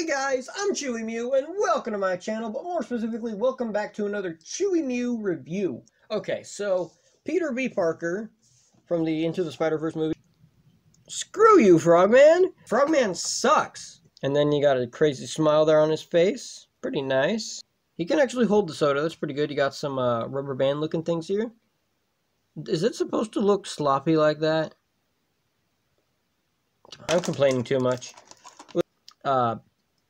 Hey guys, I'm Chewy Mew and welcome to my channel, but more specifically, welcome back to another Chewy Mew review. Okay, so Peter B. Parker from the Into the Spider-Verse movie. Screw you, Frogman! Frogman sucks! And then you got a crazy smile there on his face. Pretty nice. He can actually hold the soda, that's pretty good. You got some uh, rubber band looking things here. Is it supposed to look sloppy like that? I'm complaining too much. Uh,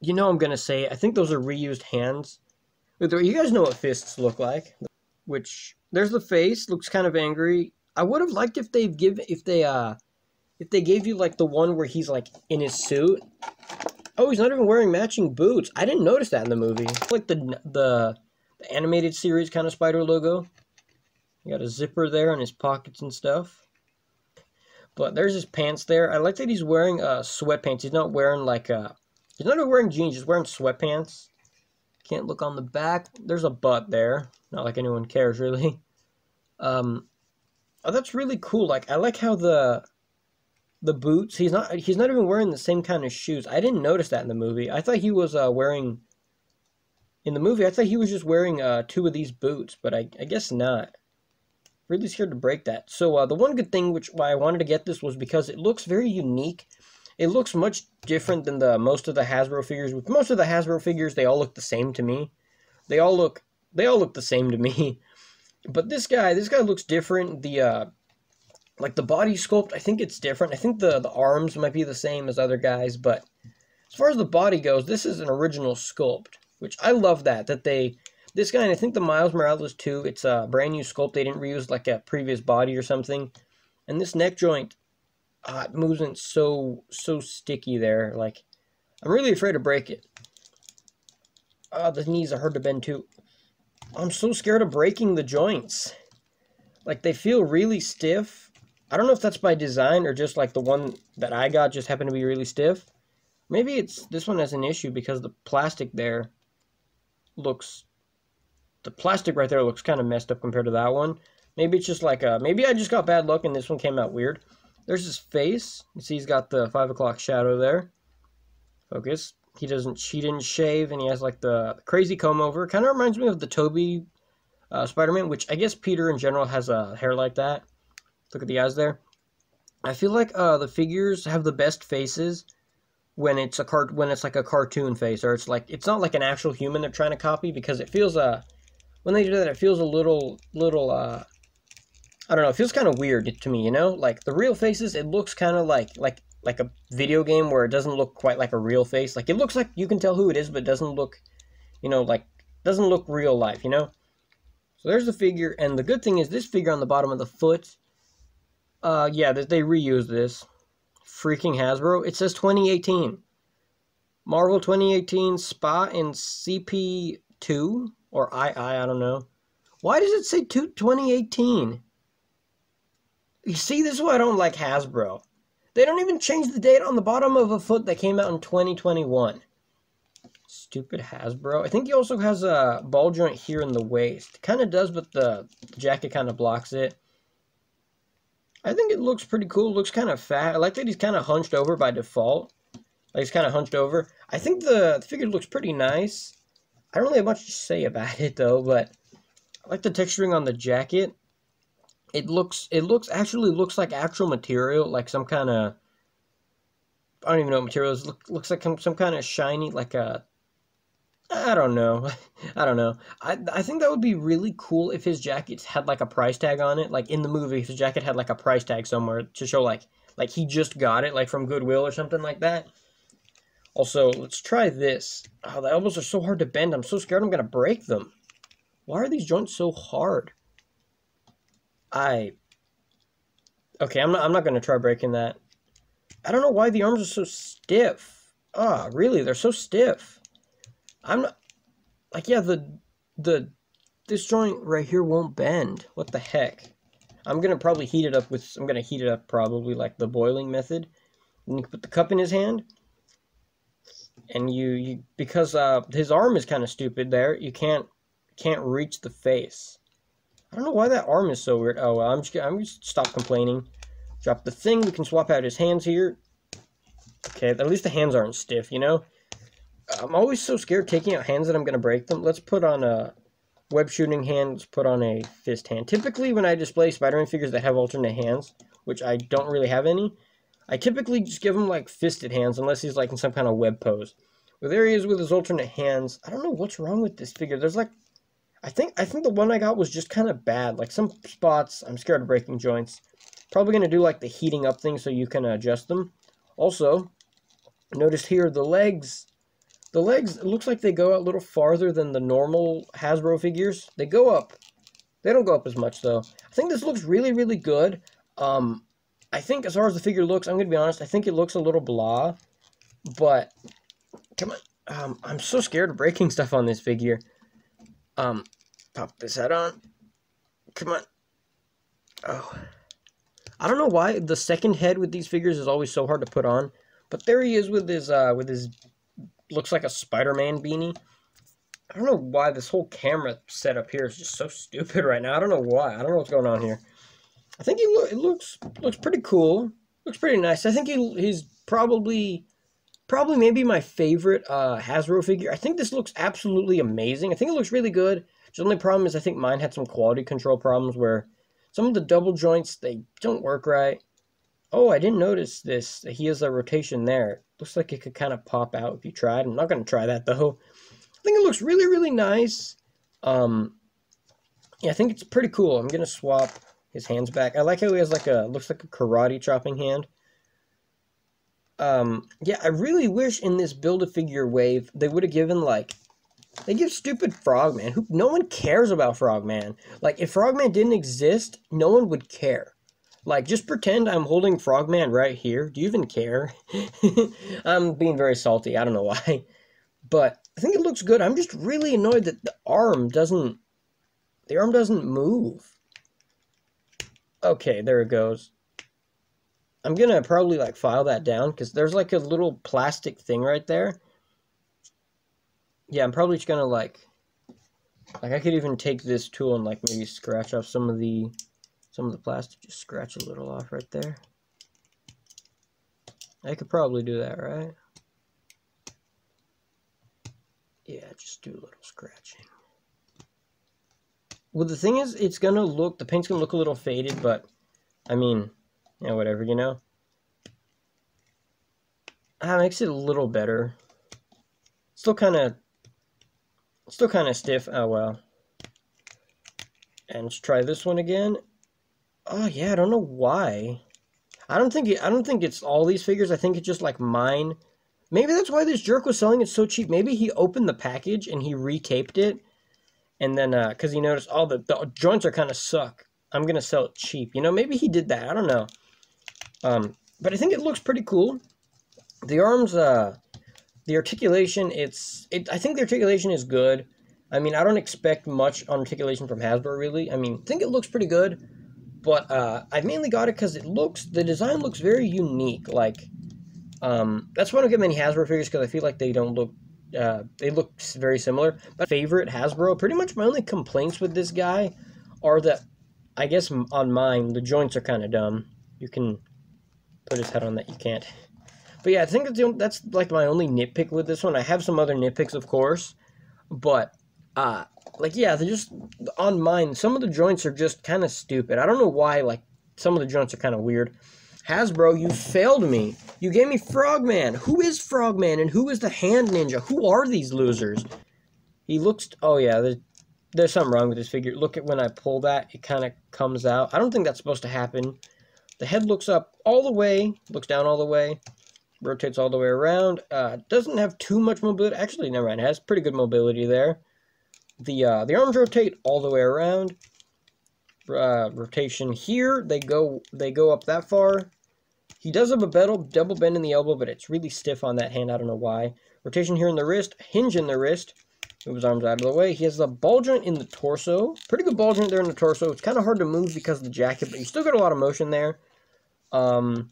you know I'm gonna say I think those are reused hands. You guys know what fists look like. Which there's the face, looks kind of angry. I would have liked if they've give if they uh if they gave you like the one where he's like in his suit. Oh, he's not even wearing matching boots. I didn't notice that in the movie. Like the the, the animated series kind of spider logo. You got a zipper there on his pockets and stuff. But there's his pants there. I like that he's wearing uh, sweatpants. He's not wearing like a He's not even wearing jeans, he's wearing sweatpants. Can't look on the back. There's a butt there. Not like anyone cares, really. Um, oh, that's really cool. Like, I like how the the boots. He's not. He's not even wearing the same kind of shoes. I didn't notice that in the movie. I thought he was uh, wearing. In the movie, I thought he was just wearing uh, two of these boots, but I, I guess not. Really scared to break that. So uh, the one good thing, which why I wanted to get this, was because it looks very unique it looks much different than the most of the Hasbro figures. With most of the Hasbro figures, they all look the same to me. They all look they all look the same to me. But this guy, this guy looks different. The uh like the body sculpt, I think it's different. I think the the arms might be the same as other guys, but as far as the body goes, this is an original sculpt, which I love that that they this guy and I think the Miles Morales too. It's a brand new sculpt. They didn't reuse like a previous body or something. And this neck joint uh, it moves in so so sticky there. Like I'm really afraid to break it. Oh, the knees are hard to bend too. I'm so scared of breaking the joints. Like they feel really stiff. I don't know if that's by design or just like the one that I got just happened to be really stiff. Maybe it's this one has an issue because the plastic there looks the plastic right there looks kind of messed up compared to that one. Maybe it's just like a, maybe I just got bad luck and this one came out weird. There's his face. You see he's got the 5 o'clock shadow there. Focus. He doesn't, he didn't shave, and he has like the crazy comb over. Kind of reminds me of the Tobey uh, Spider-Man, which I guess Peter in general has a hair like that. Look at the eyes there. I feel like uh, the figures have the best faces when it's a cart when it's like a cartoon face or it's like it's not like an actual human they're trying to copy because it feels uh when they do that it feels a little little uh I don't know, it feels kind of weird to me, you know? Like, the real faces, it looks kind of like, like, like a video game where it doesn't look quite like a real face. Like, it looks like you can tell who it is, but it doesn't look, you know, like, doesn't look real life, you know? So there's the figure, and the good thing is this figure on the bottom of the foot, uh, yeah, they reused this. Freaking Hasbro. It says 2018. Marvel 2018 Spa and CP2, or II, I don't know. Why does it say 2018? You see, this is why I don't like Hasbro. They don't even change the date on the bottom of a foot that came out in 2021. Stupid Hasbro. I think he also has a ball joint here in the waist. Kind of does, but the jacket kind of blocks it. I think it looks pretty cool. It looks kind of fat. I like that he's kind of hunched over by default. Like he's kind of hunched over. I think the, the figure looks pretty nice. I don't really have much to say about it, though, but I like the texturing on the jacket it looks it looks actually looks like actual material, like some kind of I don't even know what material is. Look, looks like some, some kind of shiny, like a I don't know. I don't know. I I think that would be really cool if his jacket had like a price tag on it, like in the movie. If his jacket had like a price tag somewhere to show like like he just got it, like from Goodwill or something like that. Also, let's try this. Oh, the elbows are so hard to bend. I'm so scared I'm gonna break them. Why are these joints so hard? I okay. I'm not. I'm not to try breaking that. I don't know why the arms are so stiff. Ah, oh, really? They're so stiff. I'm not like yeah. The the this joint right here won't bend. What the heck? I'm gonna probably heat it up with. I'm gonna heat it up probably like the boiling method. And you put the cup in his hand, and you you because uh his arm is kind of stupid there. You can't can't reach the face. I don't know why that arm is so weird. Oh, well, I'm just, I'm just stop complaining. Drop the thing. We can swap out his hands here. Okay, at least the hands aren't stiff, you know? I'm always so scared taking out hands that I'm going to break them. Let's put on a web shooting hand. Let's put on a fist hand. Typically, when I display Spider-Man figures that have alternate hands, which I don't really have any, I typically just give him like fisted hands unless he's like in some kind of web pose. But there he is with his alternate hands. I don't know what's wrong with this figure. There's like, I think I think the one I got was just kind of bad. Like some spots, I'm scared of breaking joints. Probably going to do like the heating up thing so you can adjust them. Also, notice here the legs. The legs, it looks like they go out a little farther than the normal Hasbro figures. They go up. They don't go up as much though. I think this looks really, really good. Um, I think as far as the figure looks, I'm going to be honest, I think it looks a little blah. But, come on. Um, I'm so scared of breaking stuff on this figure. Um, pop this head on. Come on. Oh. I don't know why the second head with these figures is always so hard to put on. But there he is with his, uh, with his, looks like a Spider-Man beanie. I don't know why this whole camera setup here is just so stupid right now. I don't know why. I don't know what's going on here. I think he lo it looks looks pretty cool. Looks pretty nice. I think he he's probably probably maybe my favorite uh, Hasbro figure. I think this looks absolutely amazing. I think it looks really good. The only problem is I think mine had some quality control problems where some of the double joints they don't work right. Oh, I didn't notice this. He has a rotation there. Looks like it could kind of pop out if you tried. I'm not going to try that though. I think it looks really, really nice. Um, yeah, I think it's pretty cool. I'm going to swap his hands back. I like how he has like a, looks like a karate chopping hand. Um, yeah, I really wish in this Build-A-Figure wave, they would have given like, they give stupid Frogman. Who, no one cares about Frogman. Like, if Frogman didn't exist, no one would care. Like, just pretend I'm holding Frogman right here. Do you even care? I'm being very salty. I don't know why. But I think it looks good. I'm just really annoyed that the arm doesn't, the arm doesn't move. Okay, there it goes. I'm gonna probably like file that down because there's like a little plastic thing right there. Yeah, I'm probably just gonna like, like I could even take this tool and like maybe scratch off some of the, some of the plastic. Just scratch a little off right there. I could probably do that, right? Yeah, just do a little scratching. Well, the thing is, it's gonna look, the paint's gonna look a little faded, but, I mean, yeah, whatever, you know? That makes it a little better. Still kind of, still kind of stiff. Oh, well. And let's try this one again. Oh, yeah, I don't know why. I don't think it, I don't think it's all these figures. I think it's just like mine. Maybe that's why this jerk was selling it so cheap. Maybe he opened the package and he recaped it and then because uh, he noticed all the, the joints are kind of suck i'm gonna sell it cheap you know maybe he did that i don't know um, but i think it looks pretty cool the arms uh the articulation it's it i think the articulation is good i mean i don't expect much on articulation from hasbro really i mean i think it looks pretty good but uh i mainly got it because it looks the design looks very unique like um that's why i don't get many hasbro figures because i feel like they don't look uh, they look very similar. But favorite Hasbro, pretty much my only complaints with this guy are that I guess on mine the joints are kind of dumb. You can put his head on that, you can't. But yeah, I think that's, that's like my only nitpick with this one. I have some other nitpicks, of course, but uh, like yeah, they're just on mine. Some of the joints are just kind of stupid. I don't know why. Like some of the joints are kind of weird. Hasbro, you failed me. You gave me Frogman. Who is Frogman and who is the Hand Ninja? Who are these losers? He looks... Oh, yeah, there's, there's something wrong with this figure. Look at when I pull that, it kind of comes out. I don't think that's supposed to happen. The head looks up all the way, looks down all the way, rotates all the way around. Uh, doesn't have too much mobility. Actually, never mind. It has pretty good mobility there. The, uh, the arms rotate all the way around. Uh, rotation here. They go they go up that far. He does have a double, double bend in the elbow, but it's really stiff on that hand. I don't know why. Rotation here in the wrist, hinge in the wrist. Move his arms out of the way. He has a ball joint in the torso. Pretty good ball joint there in the torso. It's kind of hard to move because of the jacket, but you still got a lot of motion there. Um,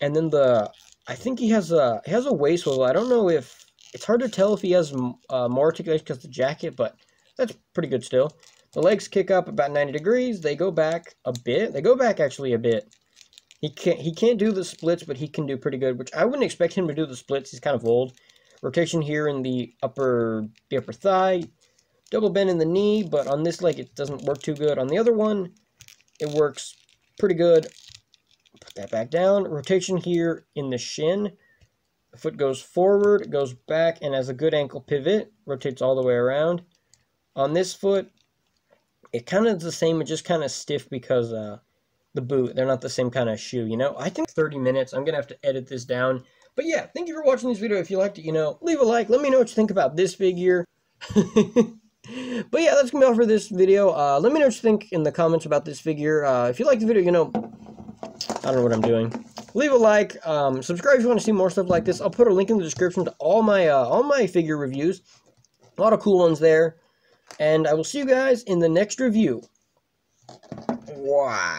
and then the, I think he has a, he has a waist swivel. I don't know if, it's hard to tell if he has uh, more articulation because the jacket, but that's pretty good still. The legs kick up about 90 degrees. They go back a bit. They go back actually a bit. He can't he can't do the splits, but he can do pretty good, which I wouldn't expect him to do the splits. He's kind of old. Rotation here in the upper the upper thigh. Double bend in the knee, but on this leg it doesn't work too good. On the other one, it works pretty good. Put that back down. Rotation here in the shin. The foot goes forward, goes back, and has a good ankle pivot. Rotates all the way around. On this foot, it kind of the same, it's just kind of stiff because uh, the boot, they're not the same kind of shoe, you know? I think 30 minutes, I'm going to have to edit this down. But yeah, thank you for watching this video. If you liked it, you know, leave a like. Let me know what you think about this figure. but yeah, that's going to be all for this video. Uh, let me know what you think in the comments about this figure. Uh, if you like the video, you know, I don't know what I'm doing. Leave a like, um, subscribe if you want to see more stuff like this. I'll put a link in the description to all my uh, all my figure reviews. A lot of cool ones there. And I will see you guys in the next review. Wow.